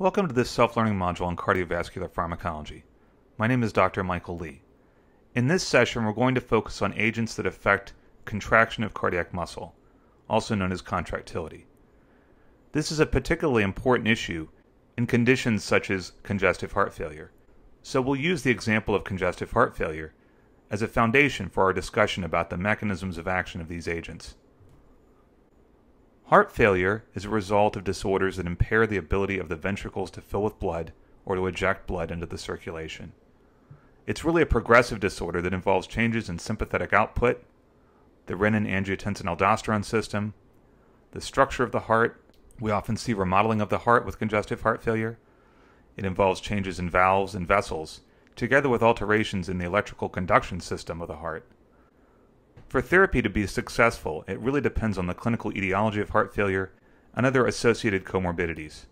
Welcome to this self-learning module on cardiovascular pharmacology. My name is Dr. Michael Lee. In this session, we're going to focus on agents that affect contraction of cardiac muscle, also known as contractility. This is a particularly important issue in conditions such as congestive heart failure. So we'll use the example of congestive heart failure as a foundation for our discussion about the mechanisms of action of these agents. Heart failure is a result of disorders that impair the ability of the ventricles to fill with blood or to eject blood into the circulation. It's really a progressive disorder that involves changes in sympathetic output, the renin angiotensin aldosterone system, the structure of the heart. We often see remodeling of the heart with congestive heart failure. It involves changes in valves and vessels, together with alterations in the electrical conduction system of the heart. For therapy to be successful, it really depends on the clinical etiology of heart failure and other associated comorbidities.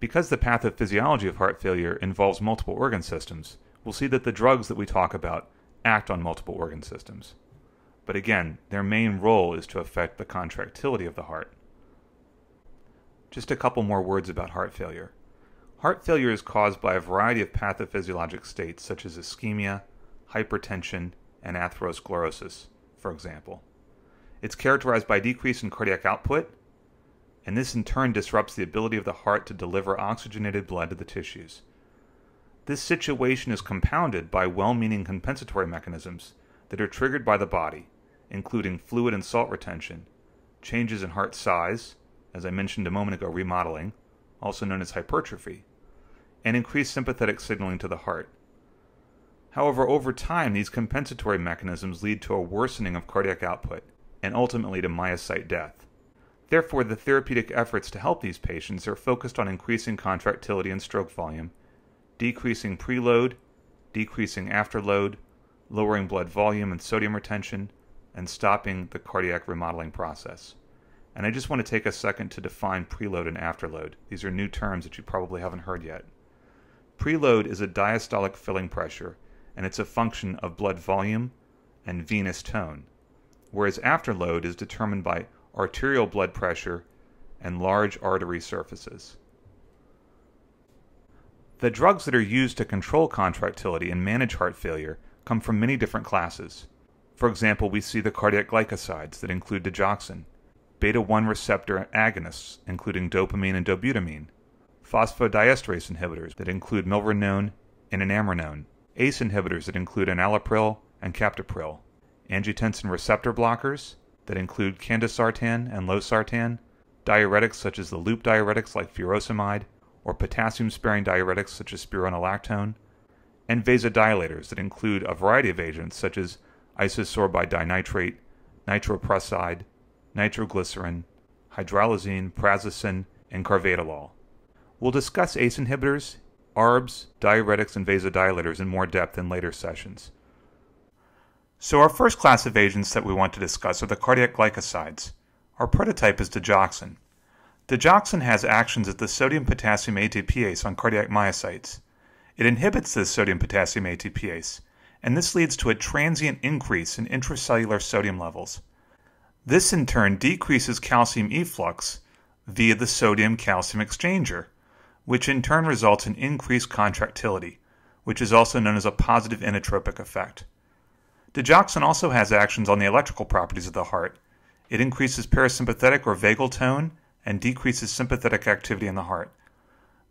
Because the pathophysiology of heart failure involves multiple organ systems, we'll see that the drugs that we talk about act on multiple organ systems. But again, their main role is to affect the contractility of the heart. Just a couple more words about heart failure. Heart failure is caused by a variety of pathophysiologic states such as ischemia, hypertension, and atherosclerosis for example. It's characterized by decrease in cardiac output, and this in turn disrupts the ability of the heart to deliver oxygenated blood to the tissues. This situation is compounded by well meaning compensatory mechanisms that are triggered by the body, including fluid and salt retention, changes in heart size, as I mentioned a moment ago, remodeling, also known as hypertrophy, and increased sympathetic signaling to the heart, However, over time, these compensatory mechanisms lead to a worsening of cardiac output and ultimately to myocyte death. Therefore, the therapeutic efforts to help these patients are focused on increasing contractility and stroke volume, decreasing preload, decreasing afterload, lowering blood volume and sodium retention, and stopping the cardiac remodeling process. And I just want to take a second to define preload and afterload. These are new terms that you probably haven't heard yet. Preload is a diastolic filling pressure and it's a function of blood volume and venous tone, whereas afterload is determined by arterial blood pressure and large artery surfaces. The drugs that are used to control contractility and manage heart failure come from many different classes. For example, we see the cardiac glycosides that include digoxin, beta 1 receptor agonists, including dopamine and dobutamine, phosphodiesterase inhibitors that include milrinone and inamrinone, ACE inhibitors that include enalapril and captopril, angiotensin receptor blockers that include candesartan and losartan, diuretics such as the loop diuretics like furosemide, or potassium-sparing diuretics such as spironolactone, and vasodilators that include a variety of agents such as isosorbide dinitrate, nitroprusside, nitroglycerin, hydralazine, prazosin, and carvedilol. We'll discuss ACE inhibitors ARBs, diuretics, and vasodilators in more depth in later sessions. So our first class of agents that we want to discuss are the cardiac glycosides. Our prototype is digoxin. Digoxin has actions at the sodium-potassium ATPase on cardiac myocytes. It inhibits this sodium-potassium ATPase, and this leads to a transient increase in intracellular sodium levels. This in turn decreases calcium efflux via the sodium-calcium exchanger, which in turn results in increased contractility, which is also known as a positive inotropic effect. Digoxin also has actions on the electrical properties of the heart. It increases parasympathetic or vagal tone and decreases sympathetic activity in the heart.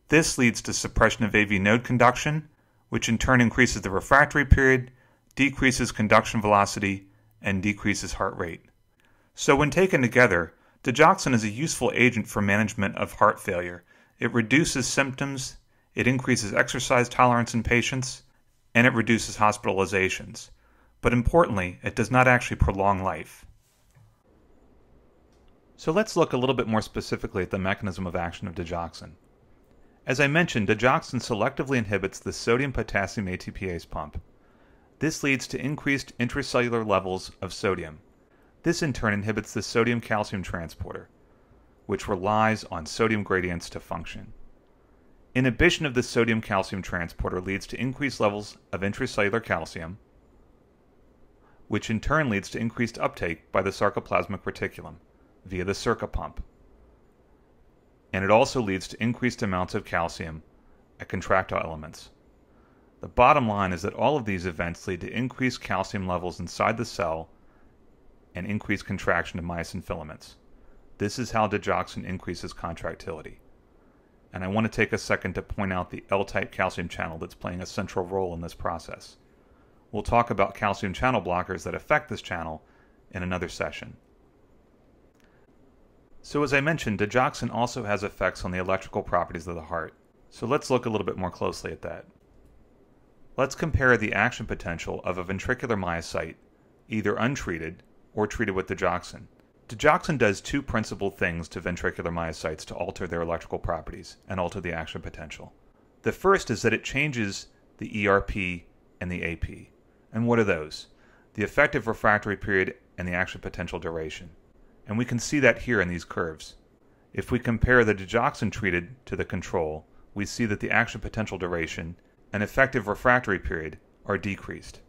This leads to suppression of AV node conduction, which in turn increases the refractory period, decreases conduction velocity, and decreases heart rate. So when taken together, digoxin is a useful agent for management of heart failure it reduces symptoms, it increases exercise tolerance in patients, and it reduces hospitalizations. But importantly, it does not actually prolong life. So let's look a little bit more specifically at the mechanism of action of digoxin. As I mentioned, digoxin selectively inhibits the sodium potassium ATPase pump. This leads to increased intracellular levels of sodium. This in turn inhibits the sodium calcium transporter which relies on sodium gradients to function. Inhibition of the sodium calcium transporter leads to increased levels of intracellular calcium, which in turn leads to increased uptake by the sarcoplasmic reticulum via the SERCA pump. and it also leads to increased amounts of calcium at contractile elements. The bottom line is that all of these events lead to increased calcium levels inside the cell and increased contraction of myosin filaments. This is how digoxin increases contractility. And I want to take a second to point out the L-type calcium channel that's playing a central role in this process. We'll talk about calcium channel blockers that affect this channel in another session. So as I mentioned, digoxin also has effects on the electrical properties of the heart. So let's look a little bit more closely at that. Let's compare the action potential of a ventricular myocyte, either untreated or treated with digoxin. Digoxin does two principal things to ventricular myocytes to alter their electrical properties and alter the action potential. The first is that it changes the ERP and the AP. And what are those? The effective refractory period and the action potential duration. And we can see that here in these curves. If we compare the digoxin treated to the control, we see that the action potential duration and effective refractory period are decreased.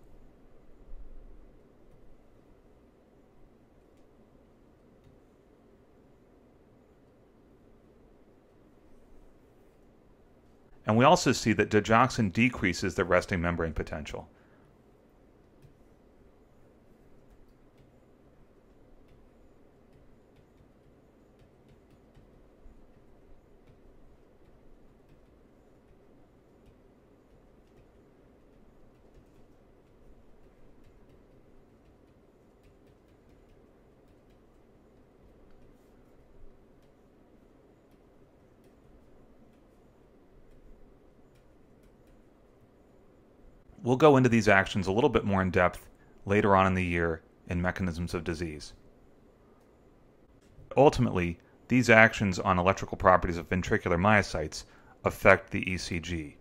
And we also see that digoxin decreases the resting membrane potential. We'll go into these actions a little bit more in depth later on in the year in mechanisms of disease. Ultimately, these actions on electrical properties of ventricular myocytes affect the ECG.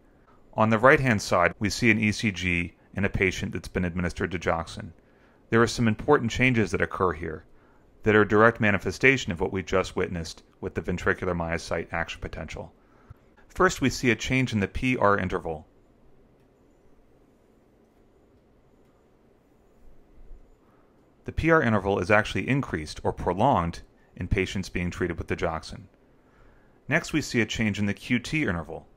On the right hand side, we see an ECG in a patient that's been administered digoxin. There are some important changes that occur here that are a direct manifestation of what we just witnessed with the ventricular myocyte action potential. First, we see a change in the PR interval the PR interval is actually increased or prolonged in patients being treated with digoxin. Next, we see a change in the QT interval.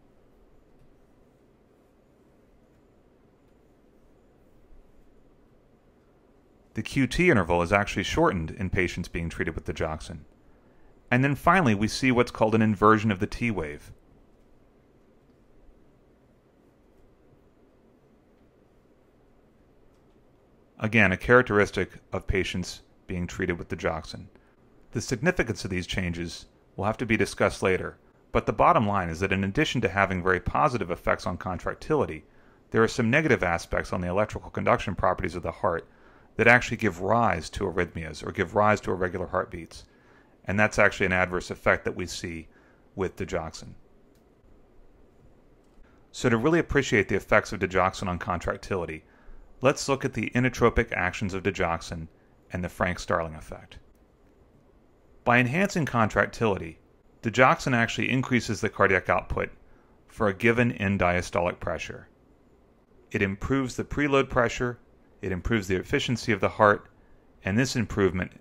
The QT interval is actually shortened in patients being treated with digoxin. And then finally, we see what's called an inversion of the T wave. Again, a characteristic of patients being treated with digoxin. The significance of these changes will have to be discussed later, but the bottom line is that in addition to having very positive effects on contractility, there are some negative aspects on the electrical conduction properties of the heart that actually give rise to arrhythmias or give rise to irregular heartbeats. And that's actually an adverse effect that we see with digoxin. So to really appreciate the effects of digoxin on contractility, Let's look at the inotropic actions of digoxin and the Frank-Starling effect. By enhancing contractility, digoxin actually increases the cardiac output for a given end diastolic pressure. It improves the preload pressure, it improves the efficiency of the heart, and this improvement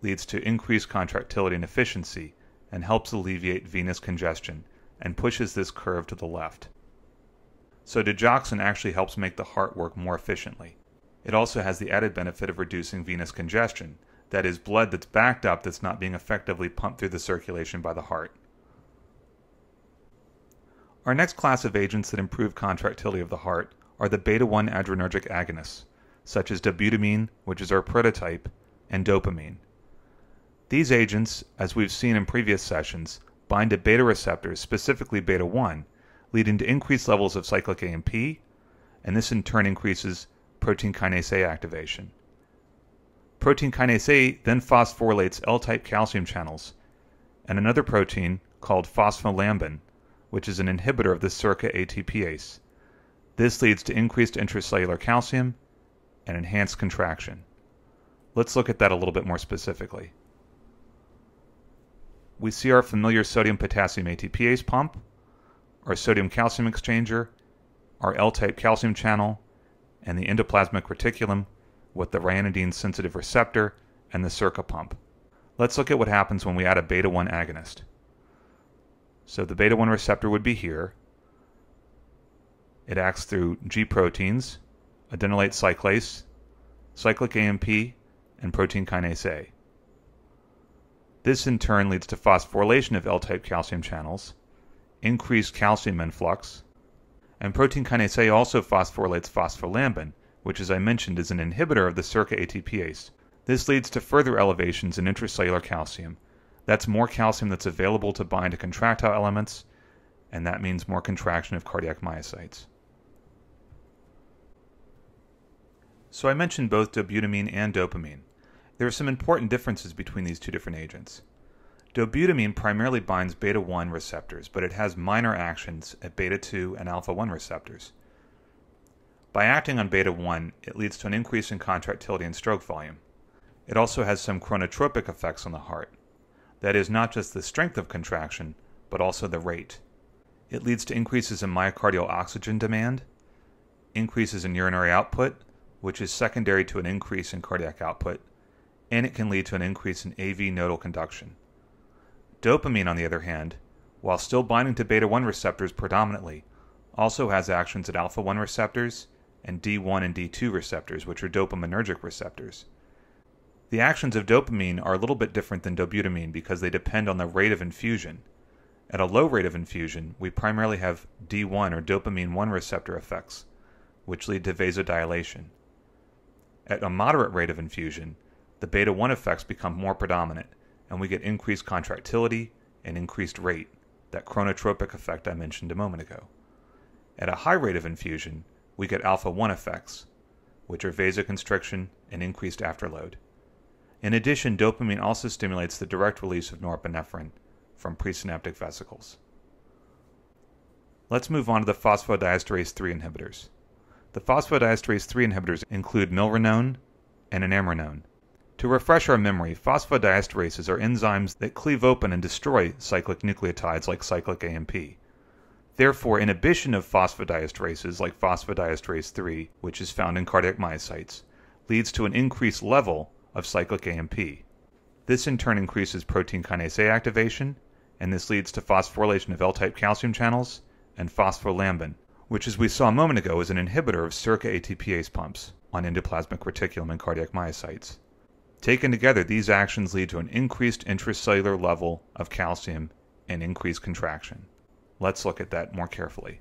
leads to increased contractility and efficiency and helps alleviate venous congestion and pushes this curve to the left. So digoxin actually helps make the heart work more efficiently. It also has the added benefit of reducing venous congestion, that is, blood that's backed up that's not being effectively pumped through the circulation by the heart. Our next class of agents that improve contractility of the heart are the beta 1 adrenergic agonists, such as dobutamine, which is our prototype, and dopamine. These agents, as we've seen in previous sessions, bind to beta receptors, specifically beta 1, leading to increased levels of cyclic AMP, and this in turn increases protein kinase A activation. Protein kinase A then phosphorylates L-type calcium channels and another protein called phospholamban, which is an inhibitor of the SERCA ATPase. This leads to increased intracellular calcium and enhanced contraction. Let's look at that a little bit more specifically. We see our familiar sodium potassium ATPase pump, our sodium calcium exchanger, our L-type calcium channel, and the endoplasmic reticulum with the ryanodine sensitive receptor and the SERCA pump. Let's look at what happens when we add a beta 1 agonist. So the beta 1 receptor would be here. It acts through G proteins, adenylate cyclase, cyclic AMP, and protein kinase A. This in turn leads to phosphorylation of L-type calcium channels, increased calcium influx, and protein kinase A also phosphorylates phospholamban, which as I mentioned is an inhibitor of the SERCA ATPase. This leads to further elevations in intracellular calcium. That's more calcium that's available to bind to contractile elements, and that means more contraction of cardiac myocytes. So I mentioned both dobutamine and dopamine. There are some important differences between these two different agents. Dobutamine primarily binds beta 1 receptors, but it has minor actions at beta 2 and alpha 1 receptors. By acting on beta 1, it leads to an increase in contractility and stroke volume. It also has some chronotropic effects on the heart. That is, not just the strength of contraction, but also the rate. It leads to increases in myocardial oxygen demand, increases in urinary output, which is secondary to an increase in cardiac output, and it can lead to an increase in AV nodal conduction. Dopamine, on the other hand, while still binding to beta 1 receptors predominantly, also has actions at alpha 1 receptors and D1 and D2 receptors, which are dopaminergic receptors. The actions of dopamine are a little bit different than dobutamine because they depend on the rate of infusion. At a low rate of infusion, we primarily have D1 or dopamine 1 receptor effects, which lead to vasodilation. At a moderate rate of infusion, the beta 1 effects become more predominant, and we get increased contractility and increased rate, that chronotropic effect I mentioned a moment ago. At a high rate of infusion, we get alpha 1 effects, which are vasoconstriction and increased afterload. In addition, dopamine also stimulates the direct release of norepinephrine from presynaptic vesicles. Let's move on to the phosphodiesterase 3 inhibitors. The phosphodiesterase 3 inhibitors include milrinone and inamrinone. To refresh our memory, phosphodiesterases are enzymes that cleave open and destroy cyclic nucleotides like cyclic AMP. Therefore, inhibition of phosphodiesterases like phosphodiesterase 3, which is found in cardiac myocytes, leads to an increased level of cyclic AMP. This in turn increases protein kinase A activation, and this leads to phosphorylation of L-type calcium channels and phospholamban, which as we saw a moment ago is an inhibitor of SERCA ATPase pumps on endoplasmic reticulum and cardiac myocytes. Taken together, these actions lead to an increased intracellular level of calcium and increased contraction. Let's look at that more carefully.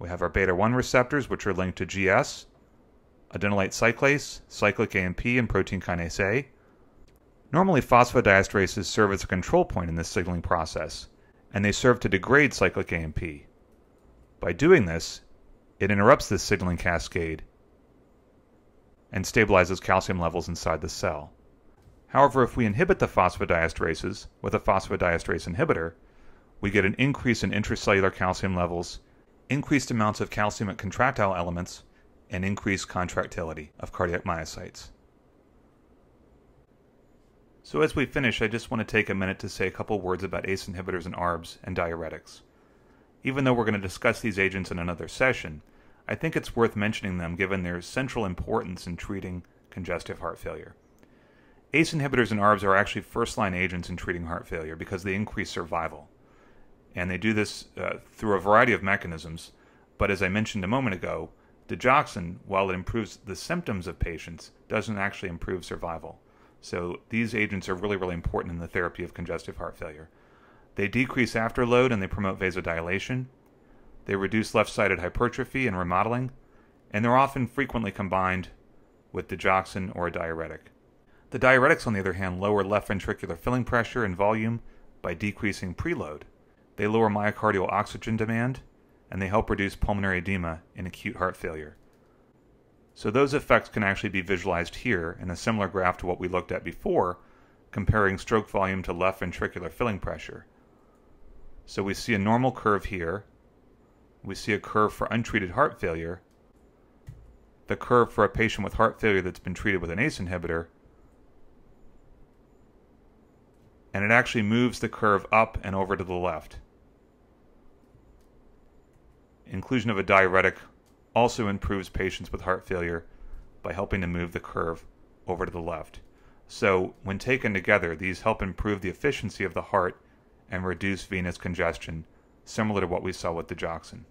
We have our beta 1 receptors, which are linked to GS, adenylate cyclase, cyclic AMP, and protein kinase A. Normally, phosphodiesterases serve as a control point in this signaling process, and they serve to degrade cyclic AMP. By doing this, it interrupts this signaling cascade and stabilizes calcium levels inside the cell. However, if we inhibit the phosphodiesterases with a phosphodiesterase inhibitor, we get an increase in intracellular calcium levels, increased amounts of calcium at contractile elements, and increased contractility of cardiac myocytes. So as we finish, I just want to take a minute to say a couple words about ACE inhibitors and ARBs and diuretics. Even though we're going to discuss these agents in another session, I think it's worth mentioning them given their central importance in treating congestive heart failure. ACE inhibitors and ARBs are actually first line agents in treating heart failure because they increase survival. And they do this uh, through a variety of mechanisms. But as I mentioned a moment ago, digoxin, while it improves the symptoms of patients, doesn't actually improve survival. So these agents are really, really important in the therapy of congestive heart failure. They decrease afterload and they promote vasodilation. They reduce left sided hypertrophy and remodeling, and they're often frequently combined with digoxin or a diuretic. The diuretics, on the other hand, lower left ventricular filling pressure and volume by decreasing preload. They lower myocardial oxygen demand, and they help reduce pulmonary edema in acute heart failure. So those effects can actually be visualized here in a similar graph to what we looked at before, comparing stroke volume to left ventricular filling pressure. So we see a normal curve here, we see a curve for untreated heart failure, the curve for a patient with heart failure that's been treated with an ACE inhibitor, and it actually moves the curve up and over to the left. Inclusion of a diuretic also improves patients with heart failure by helping to move the curve over to the left. So, when taken together, these help improve the efficiency of the heart and reduce venous congestion, similar to what we saw with digoxin.